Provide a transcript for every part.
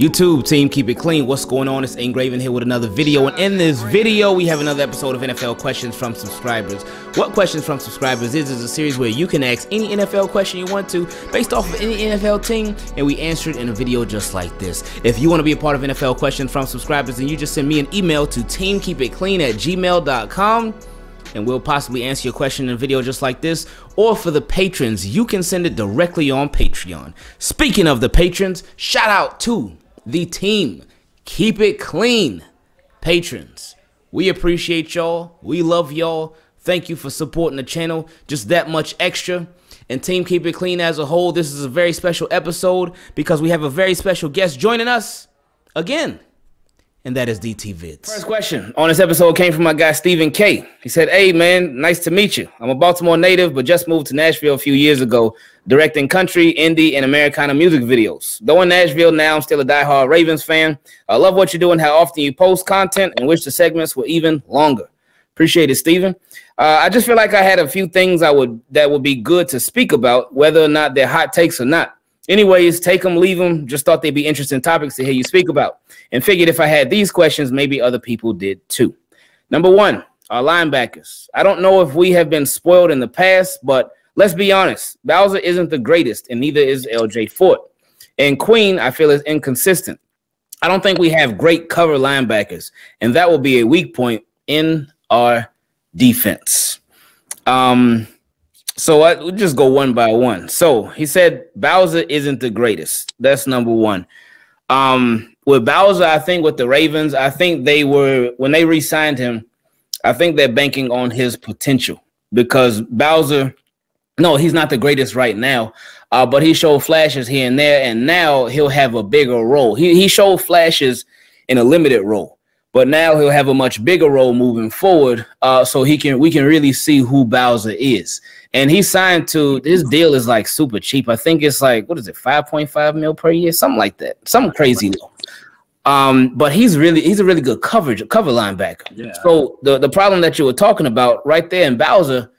YouTube team, keep it clean. What's going on? It's Ingraven here with another video. And in this video, we have another episode of NFL questions from subscribers. What questions from subscribers is is a series where you can ask any NFL question you want to based off of any NFL team, and we answer it in a video just like this. If you want to be a part of NFL questions from subscribers, then you just send me an email to teamkeepitclean at gmail.com and we'll possibly answer your question in a video just like this. Or for the patrons, you can send it directly on Patreon. Speaking of the patrons, shout out to the team. Keep it clean. Patrons, we appreciate y'all. We love y'all. Thank you for supporting the channel. Just that much extra. And Team Keep It Clean as a whole, this is a very special episode because we have a very special guest joining us again and that is DT Vids. First question on this episode came from my guy Stephen K. He said, Hey man, nice to meet you. I'm a Baltimore native, but just moved to Nashville a few years ago, directing country, indie, and Americana music videos. Though in Nashville now, I'm still a diehard Ravens fan. I love what you're doing, how often you post content, and wish the segments were even longer. Appreciate it, Stephen. Uh, I just feel like I had a few things I would that would be good to speak about, whether or not they're hot takes or not. Anyways, take them, leave them. Just thought they'd be interesting topics to hear you speak about. And figured if I had these questions, maybe other people did too. Number one, our linebackers. I don't know if we have been spoiled in the past, but let's be honest. Bowser isn't the greatest, and neither is LJ Fort. And Queen, I feel, is inconsistent. I don't think we have great cover linebackers, and that will be a weak point in our defense. Um, so I we'll just go one by one. So he said Bowser isn't the greatest. That's number one. Um, with Bowser, I think with the Ravens, I think they were when they re-signed him, I think they're banking on his potential because Bowser, no, he's not the greatest right now. Uh, but he showed flashes here and there, and now he'll have a bigger role. He he showed flashes in a limited role but now he'll have a much bigger role moving forward. Uh, so he can we can really see who Bowser is. And he signed to this deal is like super cheap. I think it's like what is it, 5.5 mil per year, something like that, something crazy low. Um, but he's really he's a really good coverage cover linebacker. Yeah. So the the problem that you were talking about right there in Bowser,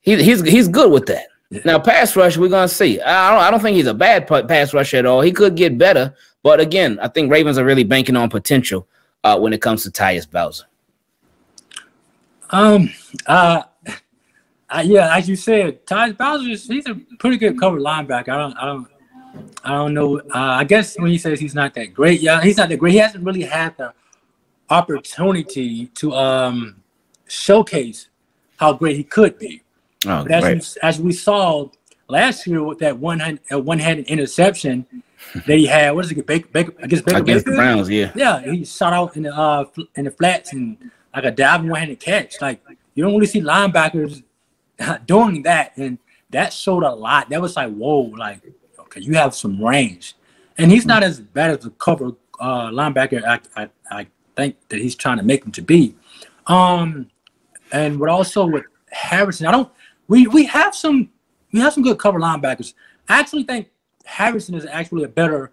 he, he's he's good with that. Yeah. Now pass rush, we're gonna see. I don't I don't think he's a bad pass rush at all. He could get better, but again, I think Ravens are really banking on potential uh, when it comes to Tyus Bowser? Um, uh, uh, yeah, as you said, Tyus Bowser he's a pretty good cover linebacker. I don't, I don't, I don't know. Uh, I guess when he says he's not that great, yeah, he's not that great. He hasn't really had the opportunity to um showcase how great he could be. Oh, as, we, as we saw last year with that one hand, uh, one handed interception, that he had. What he get? Baker, Baker against Baker against the Browns, yeah. Yeah, he shot out in the uh in the flats and like a diving one-handed catch. Like you don't really see linebackers doing that, and that showed a lot. That was like, whoa, like okay, you have some range, and he's not as bad as the cover uh, linebacker. I, I I think that he's trying to make him to be. Um, and what also with Harrison, I don't. We we have some we have some good cover linebackers. I actually think Harrison is actually a better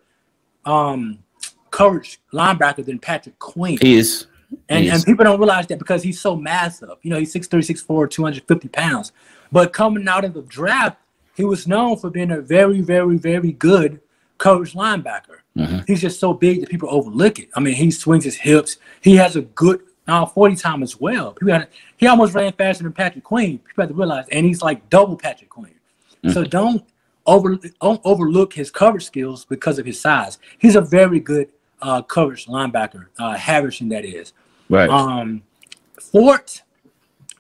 um, coverage linebacker than Patrick Queen. He is. And, and people don't realize that because he's so massive. You know, he's 6'3, 6'4, 250 pounds. But coming out of the draft, he was known for being a very, very, very good coverage linebacker. Mm-hmm. He's just so big that people overlook it. I mean, he swings his hips. He has a good uh, 40 time as well. People had, he almost ran faster than Patrick Queen. People have to realize, and he's like double Patrick Queen. Mm-hmm. So don't over, don't overlook his coverage skills because of his size. He's a very good uh, coverage linebacker, uh, Harrison that is. Right. Um, Fort,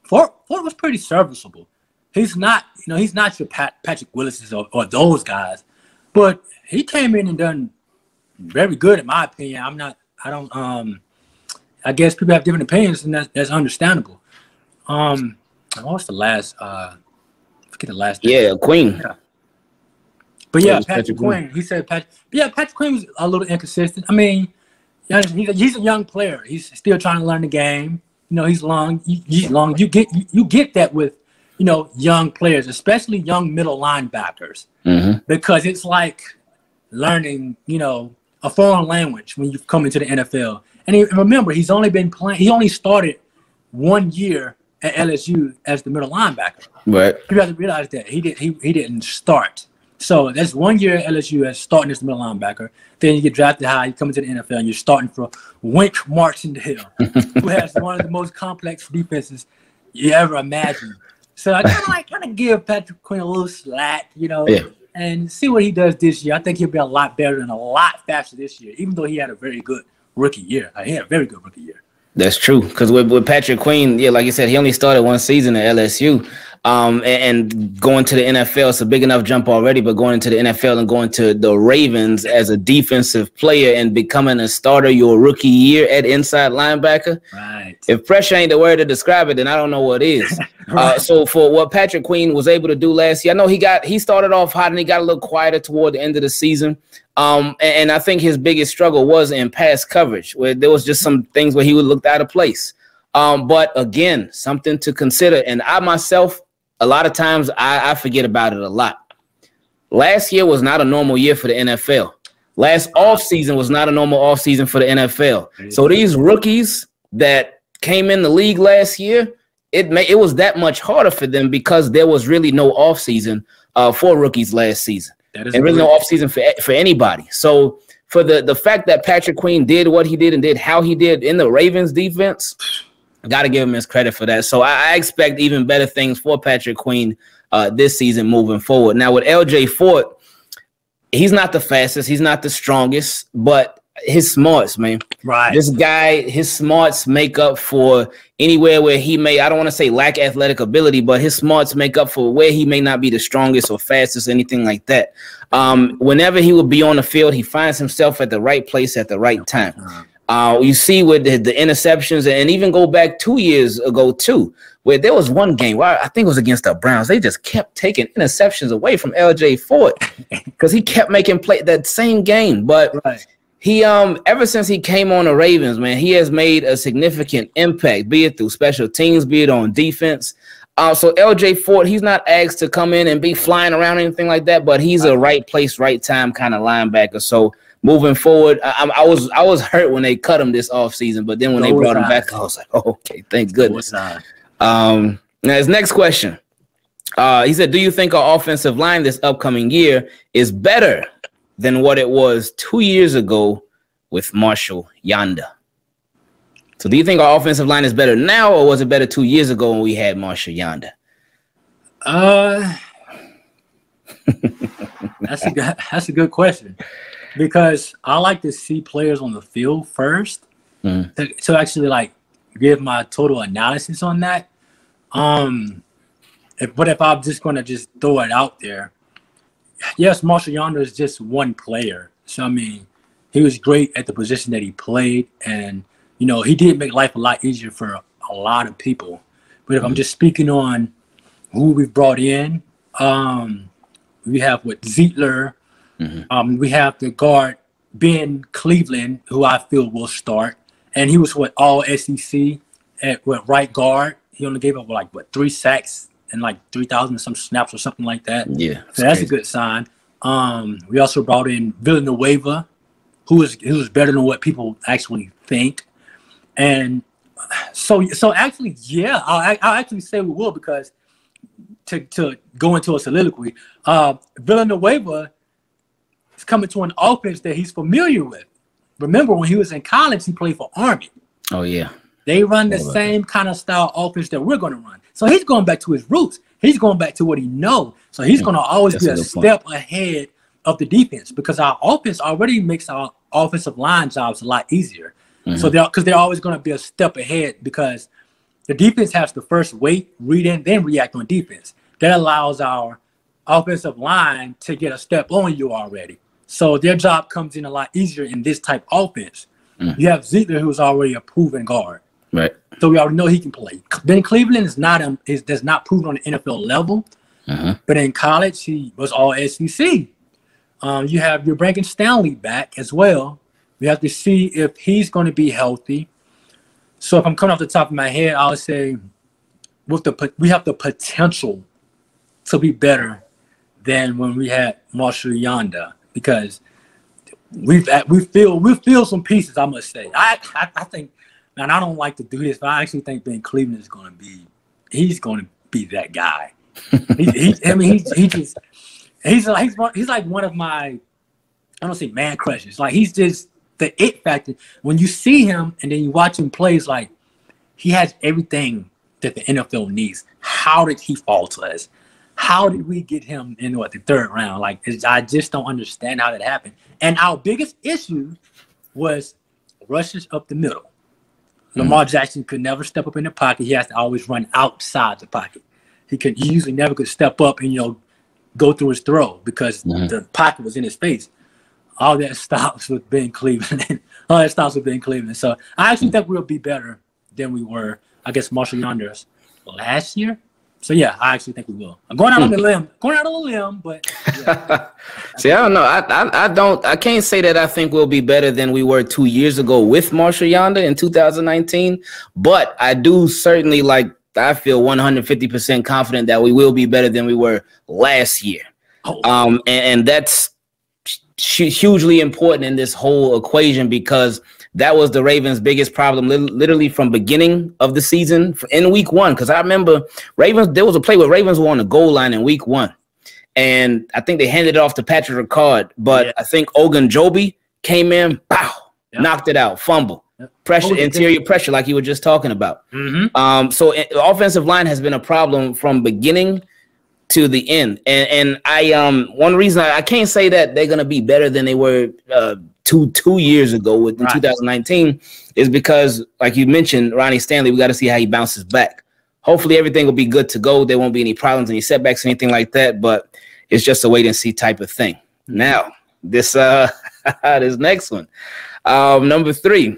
Fort, Fort was pretty serviceable. He's not, you know, he's not your Pat, Patrick Willis's or, or those guys, but he came in and done very good in my opinion. I'm not, I don't, um, I guess people have different opinions, and that's, that's understandable. Um, what was the last? Uh, forget the last. Yeah, Queen. Yeah. But yeah, Patrick, Patrick Queen. He said Patrick. Yeah, Patrick Queen was a little inconsistent. I mean, he's a, he's a young player. He's still trying to learn the game. You know, he's long. He's long. You get you, get that with you know young players, especially young middle linebackers, mm-hmm. because it's like learning you know a foreign language when you come into the NFL. And he, remember, he's only been playing. He only started one year at LSU as the middle linebacker. Right. You have to realize that he did. He he didn't start So that's one year at LSU as starting as middle linebacker. Then you get drafted high, you come into the NFL, and you're starting for Wink Martindale, who has one of the most complex defenses you ever imagined. So I kind of like kind of give Patrick Queen a little slack, you know, Yeah. and see what he does this year. I think he'll be a lot better and a lot faster this year, even though he had a very good rookie year. He had a very good rookie year. That's true. Because with, with Patrick Queen, yeah, like you said, he only started one season at LSU. Um, and, and going to the NFL, it's a big enough jump already, but going into the NFL and going to the Ravens as a defensive player and becoming a starter your rookie year at inside linebacker. Right. If pressure ain't the word to describe it, then I don't know what is. uh, so for what Patrick Queen was able to do last year, I know he got he started off hot and he got a little quieter toward the end of the season. Um, and, and I think his biggest struggle was in pass coverage, where there was just some things where he would looked out of place. Um, but again, something to consider. And I myself, a lot of times I, I forget about it a lot. Last year was not a normal year for the NFL. Last offseason was not a normal offseason for the NFL. So these rookies that came in the league last year, it may it was that much harder for them because there was really no offseason uh, for rookies last season. That is And really no offseason for for anybody. So for the the fact that Patrick Queen did what he did and did how he did in the Ravens defense, got to give him his credit for that. So I, I expect even better things for Patrick Queen uh, this season moving forward. Now with LJ Fort, he's not the fastest, he's not the strongest, but his smarts, man. right. This guy, his smarts make up for anywhere where he may, I don't want to say lack athletic ability, but his smarts make up for where he may not be the strongest or fastest, anything like that. Um, whenever he will be on the field, he finds himself at the right place at the right time. Uh, you see with the, the interceptions, and even go back two years ago too, where there was one game where I think it was against the Browns. They just kept taking interceptions away from LJ Fort because he kept making play that same game. But right. he um ever since he came on the Ravens, man, he has made a significant impact, be it through special teams, be it on defense. Uh, so LJ Fort, he's not asked to come in and be flying around or anything like that, but he's a right place, right time kind of linebacker. So moving forward, I, I'm- was I was hurt when they cut him this offseason, but then when they brought him back, I was like, oh, okay, thank goodness. Um, now his next question. Uh, he said, "Do you think our offensive line this upcoming year is better than what it was two years ago with Marshall Yanda?" So, do you think our offensive line is better now, or was it better two years ago when we had Marshall Yanda? Uh, that's a good, that's a good question because I like to see players on the field first Mhm. to, to actually like give my total analysis on that. Um, if, but if I'm just going to just throw it out there, yes, Marshall Yanda is just one player. So I mean, he was great at the position that he played, and you know he did make life a lot easier for a lot of people. But if I'm just speaking on who we've brought in, um, we have with Zeitler, Mhm. um, we have the guard Ben Cleveland, who I feel will start, and he was what all SEC at what right guard. He only gave up like what three sacks and like three thousand some snaps or something like that. Yeah, So that's a good sign. Um, we also brought in Villanueva, who is who is better than what people actually think, and so so actually, yeah, I'll, I'll actually say we will because to to go into a soliloquy, uh, Villanueva coming to an offense that he's familiar with. Remember when he was in college, he played for Army. Oh yeah, They run the same kind of style offense that we're going to run. So he's going back to his roots. He's going back to what he knows. So he's going to always be a a good point. step ahead of the defense because our offense already makes our offensive line jobs a lot easier. Mm-hmm. So they're because they're always going to be a step ahead because the defense has to first wait, read in, then react on defense. That allows our offensive line to get a step on you already. So their job comes in a lot easier in this type offense. Mm. You have Zeitler, who's already a proven guard. right. So we already know he can play. Ben Cleveland is not um, is does not proven on the NFL level, Uh-huh. but in college he was all SEC. Um, you have your Brankin Stanley back as well. We have to see if he's going to be healthy. So if I'm coming off the top of my head, I would say with the we have the potential to be better than when we had Marshall Yanda because we've we feel we feel some pieces. I must say, I I, I think, and I don't like to do this, but I actually think Ben Cleveland is going to be he's going to be that guy. he, he, I mean, he, he just He's like he's, one, he's like one of my I don't say man crushes. Like he's just the it factor. When you see him and then you watch him play, it's like he has everything that the NFL needs. How did he fall to us? How did we get him in what the third round? Like I just don't understand how that happened. And our biggest issue was rushes up the middle. Mm-hmm. Lamar Jackson could never step up in the pocket. He has to always run outside the pocket. He could he usually never could step up and you know go through his throw because mm-hmm. the pocket was in his face all that stops with Ben Cleveland. all that stops with Ben Cleveland. So I actually think we'll be better than we were, I guess, Marshall Yanda's last year. So yeah, I actually think we will. I'm going out on the hmm. limb, going out on the limb, but yeah. see, I don't know. I, I I don't. I can't say that I think we'll be better than we were two years ago with Marshall Yanda in 2019. But I do certainly like. I feel 150 percent confident that we will be better than we were last year. Oh. Um, and, and that's hugely important in this whole equation because that was the Ravens' biggest problem, literally from beginning of the season in Week One. Because I remember Ravens, there was a play where Ravens were on the goal line in Week One, and I think they handed it off to Patrick Ricard, but yeah. I think Ogunjobi came in, pow, yeah. knocked it out, fumble. Pressure, interior pressure, like you were just talking about. Mm-hmm. Um, so the offensive line has been a problem from beginning to the end. And and I um one reason I, I can't say that they're gonna be better than they were uh, two two years ago with right. 2019 is because like you mentioned Ronnie Stanley, we got to see how he bounces back. Hopefully everything will be good to go. There won't be any problems, any setbacks, anything like that. But it's just a wait and see type of thing. Now this uh this next one, um number three.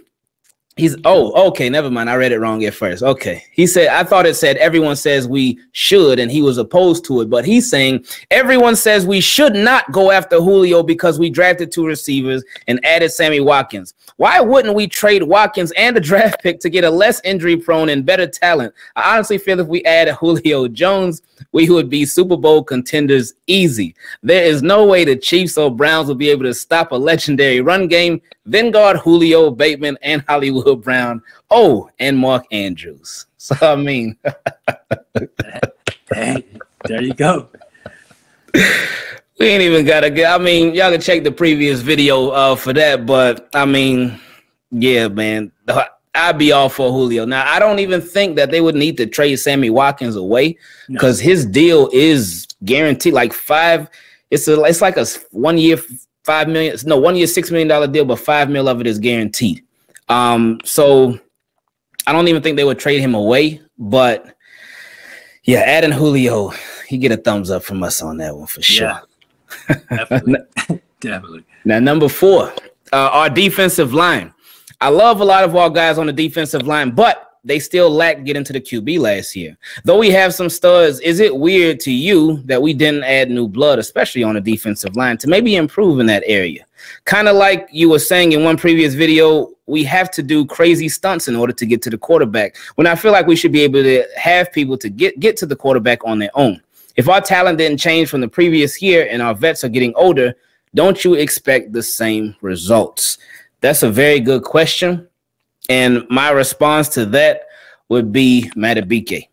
He's oh okay, never mind. I read it wrong at first. Okay, he said I thought it said everyone says we should, and he was opposed to it. But he's saying everyone says we should not go after Julio because we drafted two receivers and added Sammy Watkins. Why wouldn't we trade Watkins and a draft pick to get a less injury prone and better talent? I honestly feel if we add Julio Jones, we would be Super Bowl contenders easy. There is no way the Chiefs or Browns will be able to stop a legendary run game. Then guard Julio Bateman and Hollywood Brown. Oh, and Mark Andrews. So I mean, hey, there you go. We ain't even gotta get. I mean, y'all can check the previous video uh, for that, but I mean, yeah, man. I'd be all for Julio. Now, I don't even think that they would need to trade Sammy Watkins away because no. his deal is guaranteed like five. It's a it's like a one year five million, no, one year six million dollar deal, but five mil of it is guaranteed. Um, so I don't even think they would trade him away, but yeah, adding Julio, he get a thumbs up from us on that one for sure. Yeah, definitely. definitely. Now, number four, uh, our defensive line. I love a lot of our guys on the defensive line, but they still lack getting to the QB last year. Though we have some studs, is it weird to you that we didn't add new blood, especially on the defensive line, to maybe improve in that area? Kind of like you were saying in one previous video, we have to do crazy stunts in order to get to the quarterback. When I feel like we should be able to have people to get get to the quarterback on their own. If our talent didn't change from the previous year and our vets are getting older, don't you expect the same results? That's a very good question. And my response to that would be Madubuike.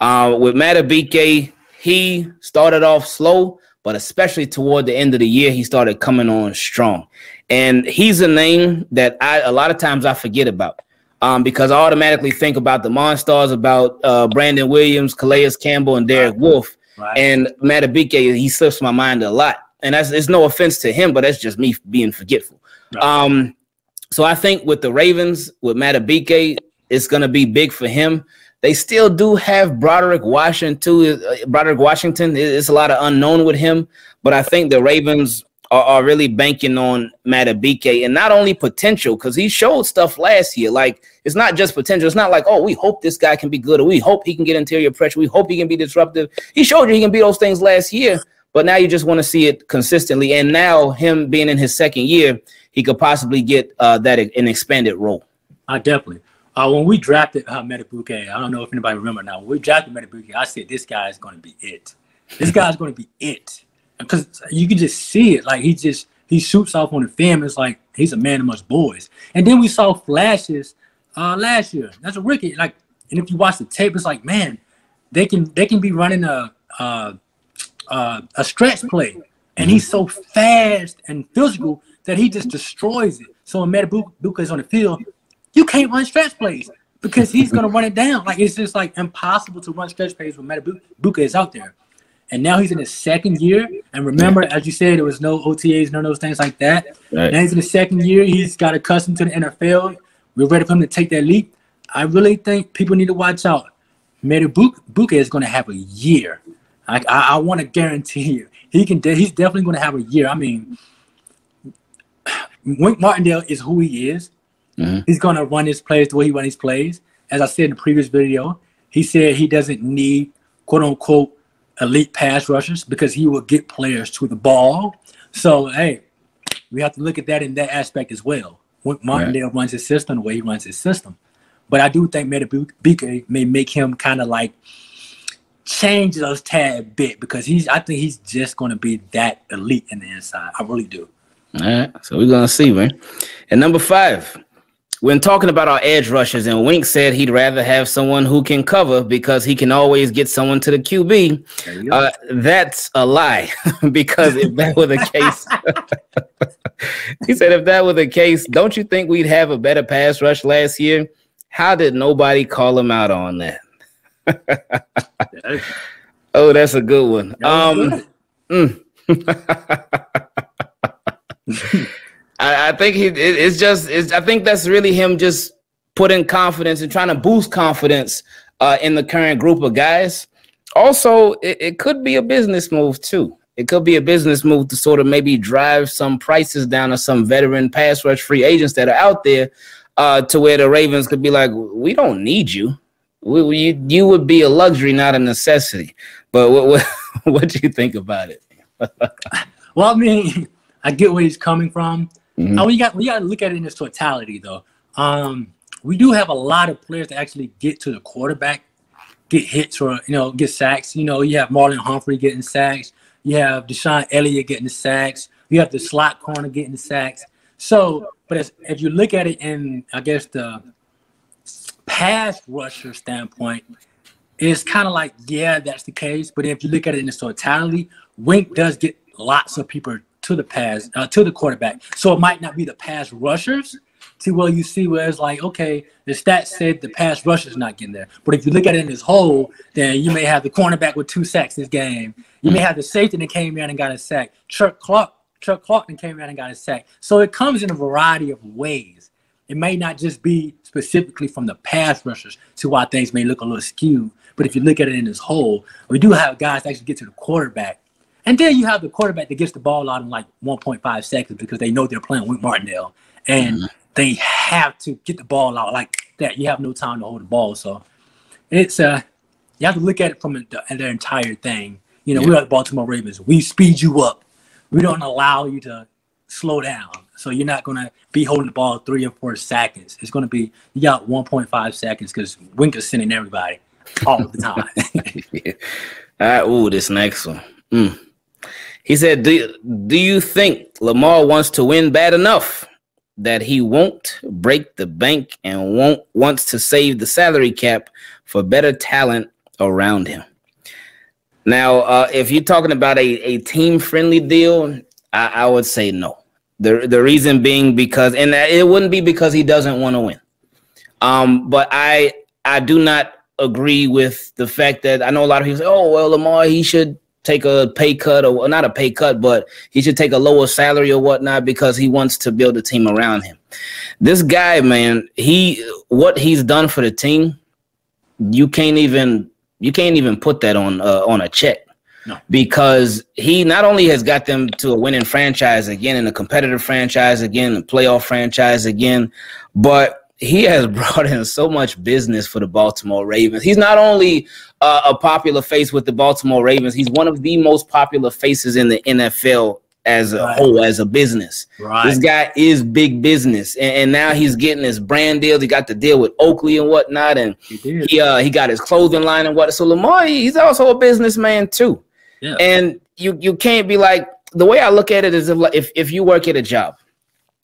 Uh, with Madubuike, he started off slow, but especially toward the end of the year, he started coming on strong. And he's a name that I a lot of times I forget about um, because I automatically think about the Monstars, about uh, Brandon Williams, Calais Campbell, and Derek Wolfe. Right. And Madubuike, he slips my mind a lot. And that's it's no offense to him, but that's just me being forgetful. Right. Um, so I think with the Ravens, with Madubuike, it's going to be big for him. They still do have Broderick Washington too. Uh, Broderick Washington, it's a lot of unknown with him, but I think the Ravens are, are really banking on Madubuike and not only potential because he showed stuff last year. Like it's not just potential. It's not like oh we hope this guy can be good or we hope he can get interior pressure. We hope he can be disruptive. He showed you he can be those things last year, but now you just want to see it consistently. And now him being in his second year he could possibly get uh, that an expanded role. I uh, definitely. Uh, when we drafted uh, Madubuike, I don't know if anybody remember now. When we drafted Madubuike, I said this guy is going to be it. This guy's going to be it because you can just see it. Like he just he shoots off on the film. It's like he's a man amongst boys. And then we saw flashes uh, last year. That's a rookie. Like, and if you watch the tape, it's like man, they can they can be running a, a uh, a stretch play, and he's so fast and physical that he just destroys it. So when Madubuike is on the field, you can't run stretch plays because he's gonna run it down. Like it's just like impossible to run stretch plays when Madubuike is out there. And now he's in his second year. And remember, as you said, there was no OTAs, none of those things like that. Right. Now he's in his second year. He's got accustomed to the NFL. We're ready for him to take that leap. I really think people need to watch out. Madubuike is going to have a year. I, I, I want to guarantee you, he can. He's definitely going to have a year. I mean, Wink Martindale is who he is. Mm-hmm. He's going to run his plays the way he runs his plays. As I said in the previous video, he said he doesn't need quote unquote elite pass rushers because he will get players to the ball. So hey, we have to look at that in that aspect as well. Wink Martindale right. runs his system the way he runs his system. But I do think Madubuike may make him kind of like change those tad bit because he's I think he's just gonna be that elite in the inside. I really do. All right. So we're gonna see, man. And number five, when talking about our edge rushers, and Wink said he'd rather have someone who can cover because he can always get someone to the QB. Uh, that's a lie because if that were the case, he said if that were the case, don't you think we'd have a better pass rush last year? How did nobody call him out on that? oh, that's a good one. Um, mm. I, I, think he it, it's just it's, I think that's really him just putting confidence and trying to boost confidence uh, in the current group of guys. Also, it, it could be a business move too. It could be a business move to sort of maybe drive some prices down of some veteran pass rush free agents that are out there uh, to where the Ravens could be like, we don't need you. We, we, you, would be a luxury, not a necessity. But what what, what do you think about it? well, I mean, I get where he's coming from. Mm-hmm. Uh, we got we got to look at it in its totality, though. Um, we do have a lot of players that actually get to the quarterback, get hits or you know get sacks. You know, you have Marlon Humphrey getting sacks. You have DeShon Elliott getting the sacks. You have the slot corner getting the sacks. So but as, if you look at it in, I guess, the pass rusher standpoint, it's kind of like, yeah, that's the case. But if you look at it in its totality, Wink does get lots of people to the pass, uh, to the quarterback. So it might not be the pass rushers to where you see where it's like, okay, the stats said the pass rusher's not getting there. But if you look at it in this whole, then you may have the cornerback with two sacks this game. You may have the safety that came in and got a sack. Chuck Clark Chuck Clark came out and got a sack. So it comes in a variety of ways. It may not just be specifically from the pass rushers to why things may look a little skewed. But if you look at it in this whole, we do have guys actually get to the quarterback. And then you have the quarterback that gets the ball out in like 1.5 seconds because they know they're playing with Martindale. And mm-hmm. they have to get the ball out like that. You have no time to hold the ball. So it's uh you have to look at it from the, the entire thing. You know, yeah. we're the Baltimore Ravens. We speed you up we don't allow you to slow down. So you're not gonna be holding the ball three or four seconds. It's gonna be you got 1.5 seconds because Wink is sending everybody all the time. yeah. All right, ooh, this next one. Mm. He said, do, do you think Lamar wants to win bad enough that he won't break the bank and won't wants to save the salary cap for better talent around him? Now, uh, if you're talking about a, a team friendly deal, I, I, would say no. The the reason being because, and it wouldn't be because he doesn't want to win. Um, but I I do not agree with the fact that I know a lot of people say, oh well, Lamar he should take a pay cut or not a pay cut, but he should take a lower salary or whatnot because he wants to build a team around him. This guy, man, he what he's done for the team, you can't even you can't even put that on uh, on a check. No. Because he not only has got them to a winning franchise again and a competitive franchise again, a playoff franchise again, but he has brought in so much business for the Baltimore Ravens. He's not only uh, a popular face with the Baltimore Ravens, he's one of the most popular faces in the NFL as a right. whole, as a business. Right. This guy is big business, and, and, now he's getting his brand deals. He got the deal with Oakley and whatnot, and he he, uh, he got his clothing line and what. So Lamar, he's also a businessman too. Yeah. And you you can't be like the way I look at it is if if if you work at a job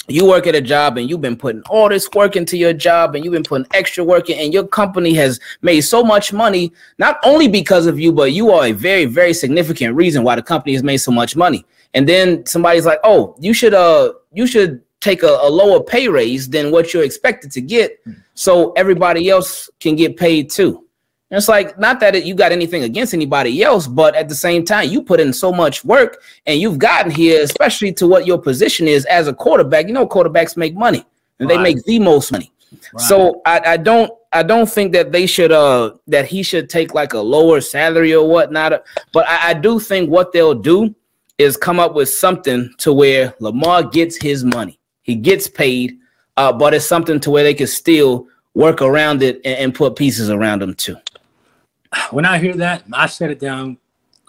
you work at a job and you've been putting all this work into your job and you've been putting extra work in and your company has made so much money not only because of you but you are a very very significant reason why the company has made so much money. And then somebody's like oh you should uh you should take a, a lower pay raise than what you're expected to get so everybody else can get paid too and it's like not that it, you got anything against anybody else, but at the same time, you put in so much work and you've gotten here, especially to what your position is as a quarterback. You know, quarterbacks make money and right. they make the most money. Right. So I, I, don't I don't think that they should uh that he should take like a lower salary or whatnot. But I, I do think what they'll do is come up with something to where Lamar gets his money. He gets paid, uh, but it's something to where they can still work around it and, and put pieces around him too when I hear that, I shut it down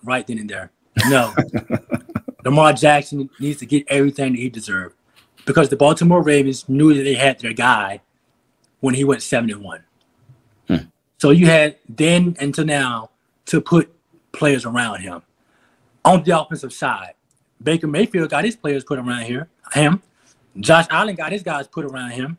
right then and there. No, Lamar Jackson needs to get everything that he deserved because the Baltimore Ravens knew that they had their guy when he went seven and one. Hmm. So you had then until now to put players around him. On the offensive side, Baker Mayfield got his players put around here. Him, Josh Allen got his guys put around him.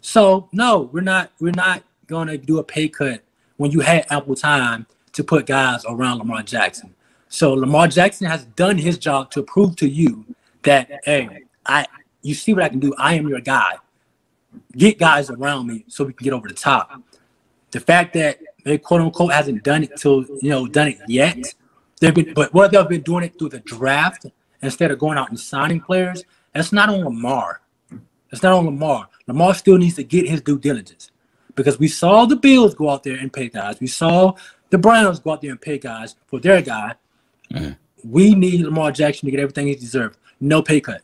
So no, we're not we're not going to do a pay cut when you had ample time to put guys around Lamar Jackson. So Lamar Jackson has done his job to prove to you that hey, I you see what I can do. I am your guy. Get guys around me so we can get over the top. The fact that they quote unquote hasn't done it till you know done it yet. They've been, but what they've been doing it through the draft instead of going out and signing players. That's not on Lamar. That's not on Lamar. Lamar still needs to get his due diligence because we saw the Bills go out there and pay guys. We saw the Browns go out there and pay guys for their guy. Mm-hmm. We need Lamar Jackson to get everything he deserves. No pay cut.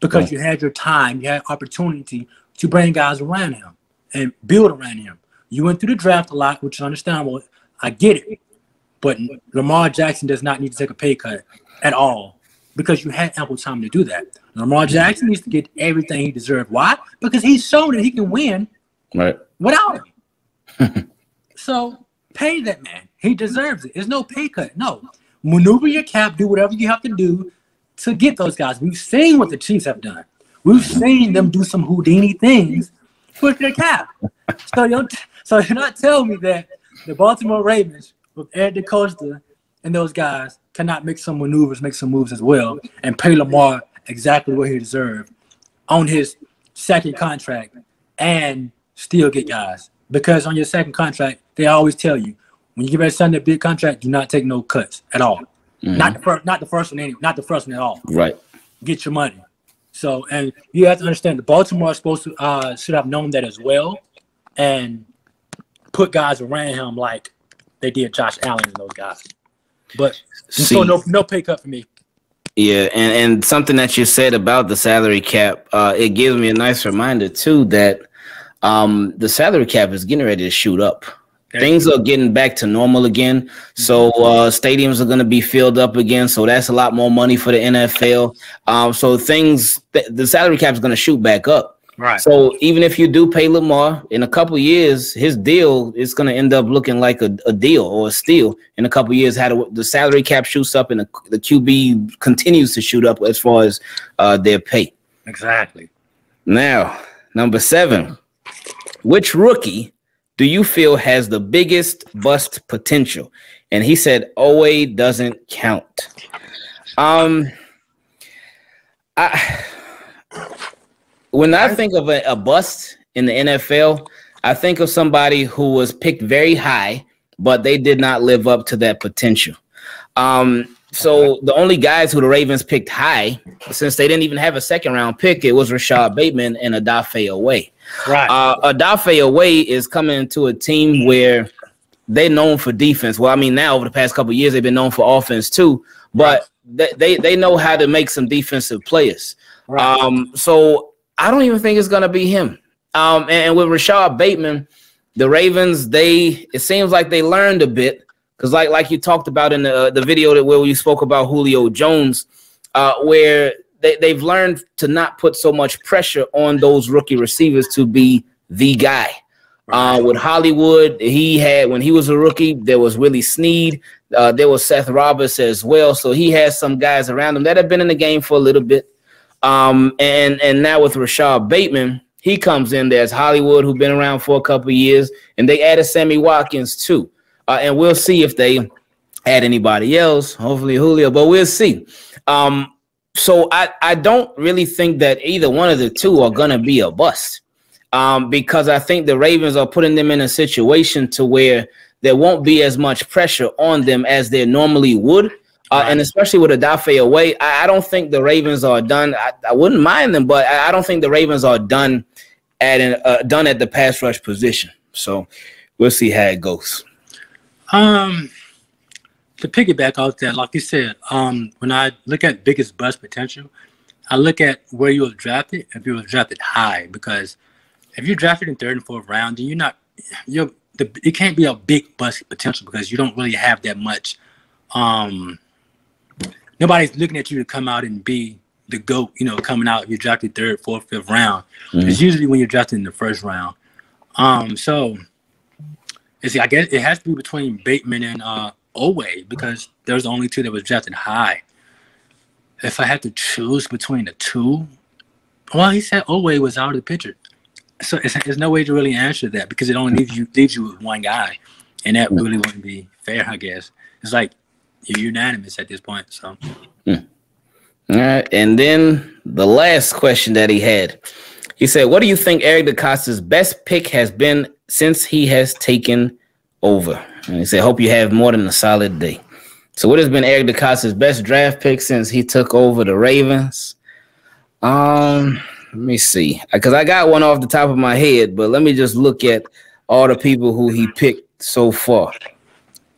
Because you had your time, you had opportunity to bring guys around him and build around him. You went through the draft a lot, which is understandable. I get it. But Lamar Jackson does not need to take a pay cut at all because you had ample time to do that. Lamar Jackson needs to get everything he deserves. Why? Because he's shown that he can win right without him. so pay that man. He deserves it. There's no pay cut. No. Maneuver your cap, do whatever you have to do to get those guys. We've seen what the Chiefs have done. We've seen them do some Houdini things with their cap. So you so you're not telling me that the Baltimore Ravens with Ed DeCosta and those guys cannot make some maneuvers, make some moves as well, and pay Lamar exactly what he deserved on his second contract and still get guys. Because on your second contract, they always tell you when you get ready to sign that big contract, do not take no cuts at all. Mm-hmm. Not the first, not the first one, any, not the first one at all. Right. Get your money. So, and you have to understand the Baltimore is supposed to uh, should have known that as well, and put guys around him like they did Josh Allen and those guys. But See, so no no pay cut for me. Yeah, and and something that you said about the salary cap, uh, it gives me a nice reminder too that um, the salary cap is getting ready to shoot up. Things are getting back to normal again. So uh, stadiums are going to be filled up again. So that's a lot more money for the NFL. Um, so things, th- the salary cap is going to shoot back up. Right. So even if you do pay Lamar in a couple years, his deal is going to end up looking like a, a deal or a steal in a couple years. How the, the salary cap shoots up and the, the QB continues to shoot up as far as uh, their pay. Exactly. Now, number seven. Which rookie do you feel has the biggest bust potential? And he said, Oweh doesn't count. Um, I when I think of a, a bust in the NFL, I think of somebody who was picked very high, but they did not live up to that potential. Um, so the only guys who the Ravens picked high, since they didn't even have a second round pick, it was Rashod Bateman and Odafe Oweh. Right. Uh, Odafe Oweh is coming to a team where they're known for defense. Well, I mean, now over the past couple years, they've been known for offense too, but right. they, they know how to make some defensive players. Right. Um, so I don't even think it's gonna be him. Um, and, and with Rashod Bateman, the Ravens, they it seems like they learned a bit because like like you talked about in the the video that where you spoke about Julio Jones, uh, where they, they've learned to not put so much pressure on those rookie receivers to be the guy. Uh, with Hollywood, he had when he was a rookie, there was Willie Snead, uh, there was Seth Roberts as well. So he has some guys around him that have been in the game for a little bit. Um, and and now with Rashod Bateman, he comes in. There's Hollywood, who've been around for a couple years, and they added Sammy Watkins too. Uh, and we'll see if they add anybody else. Hopefully Julio, but we'll see. Um, so I I don't really think that either one of the two are gonna be a bust. Um, because I think the Ravens are putting them in a situation to where there won't be as much pressure on them as there normally would. Uh, right. And especially with Odafe Oweh, I, I, don't think the Ravens are done. I, I wouldn't mind them, but I, I, don't think the Ravens are done at an, uh, done at the pass rush position. So we'll see how it goes. Um, to piggyback off that, like you said, um, when I look at biggest bust potential, I look at where you were drafted. If you were drafted high, because if you're drafted in third and fourth round, then you're not you're the it can't be a big bust potential because you don't really have that much. Um, nobody's looking at you to come out and be the goat. You know, coming out if you're drafted third, fourth, fifth round. Mm-hmm. It's usually when you're drafted in the first round. Um, so it's I guess it has to be between Bateman and uh Oweh because there's the only two that was drafted high. If I had to choose between the two, well, he said Oweh was out of the picture so there's no way to really answer that because it only leaves you leaves you with one guy, and that really wouldn't be fair, I guess. It's like you're unanimous at this point. So, hmm. all right, and then the last question that he had, he said, "What do you think Eric DeCosta's best pick has been since he has taken over?" And he said, "Hope you have more than a solid day." So, what has been Eric DeCosta's best draft pick since he took over the Ravens? Um. Let me see, because I got one off the top of my head, but let me just look at all the people who he picked so far.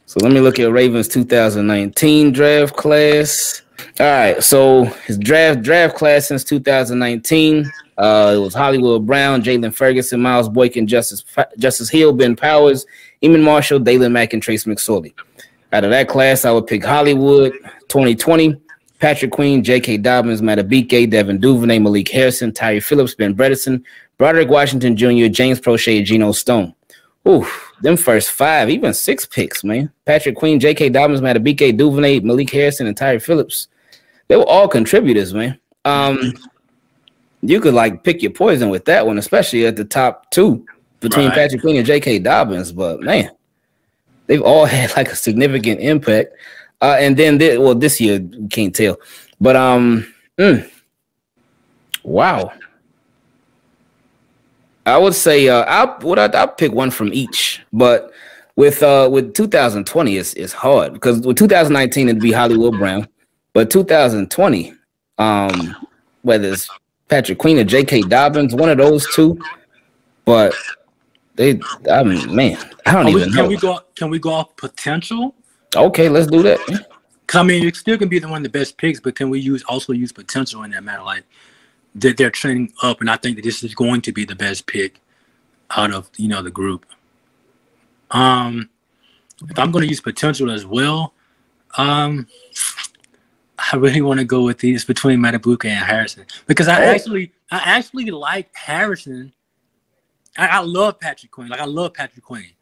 So let me look at Ravens 2019 draft class. All right, so his draft draft class since 2019, uh, it was Hollywood Brown, Jaylon Ferguson, Miles Boykin, Justice Justice Hill, Ben Powers, Iman Marshall, Daylon Mack, and Trace McSorley. Out of that class, I would pick Hollywood 2020. Patrick Queen, J.K. Dobbins, Madubuike, Devin Duvernay, Malik Harrison, Tyre Phillips, Ben Bredeson, Broderick Washington Jr., James Proche, Geno Stone. Ooh, them first five, even six picks, man. Patrick Queen, J.K. Dobbins, Madubuike, Duvernay, Malik Harrison, and Tyre Phillips. They were all contributors, man. Um, you could like pick your poison with that one, especially at the top two between right. Patrick Queen and J.K. Dobbins. But man, they've all had like a significant impact. Uh, and then this, well, this year you can't tell, but um, mm, wow. I would say uh, I'll what I, I'll pick one from each, but with uh with 2020 it's it's hard because with 2019 it'd be Hollywood Brown, but 2020 um whether it's Patrick Queen or J.K. Dobbins, one of those two, but they I mean man I don't even we, know. Can we go? Can we go off potential? Okay, let's do that. I mean, it still can be the one of the best picks, but can we use also use potential in that matter? Like that they're trending up, and I think that this is going to be the best pick out of you know the group. Um, if I'm going to use potential as well, um, I really want to go with these between Madubuike and Harrison because I actually I actually like Harrison. I, I love Patrick Queen. Like I love Patrick Queen.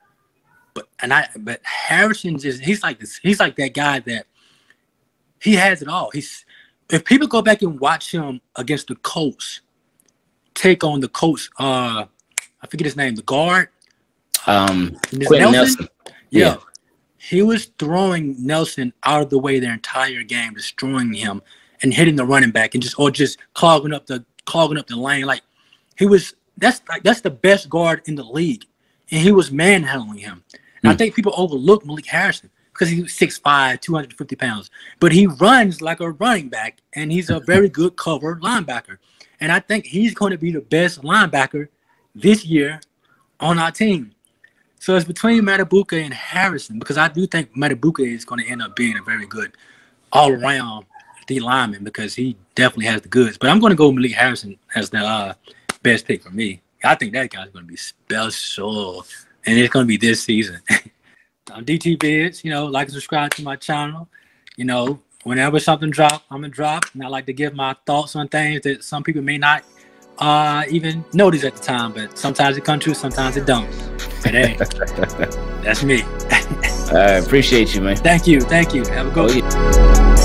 But and I but Harrison just he's like this he's like that guy that he has it all. He's if people go back and watch him against the Colts, take on the Colts, uh I forget his name, the guard. Um Nelson? Nelson. Yeah. yeah. He was throwing Nelson out of the way their entire game, destroying him and hitting the running back and just or just clogging up the clogging up the lane. Like he was that's like that's the best guard in the league. And he was manhandling him. Mm. I think people overlook Malik Harrison because he's 6'5, 250 pounds. But he runs like a running back, and he's a very good cover linebacker. And I think he's going to be the best linebacker this year on our team. So it's between Madubuike and Harrison because I do think Madubuike is going to end up being a very good all around D lineman because he definitely has the goods. But I'm going to go Malik Harrison as the uh, best pick for me. I think that guy's going to be special and it's gonna be this season. I'm DT Vids, you know, like and subscribe to my channel. You know, whenever something drop, I'm gonna drop, and I like to give my thoughts on things that some people may not uh, even notice at the time, but sometimes it comes true, sometimes it don't. But hey, that's me. I appreciate you, man. Thank you, thank you. Have a good. Oh, yeah.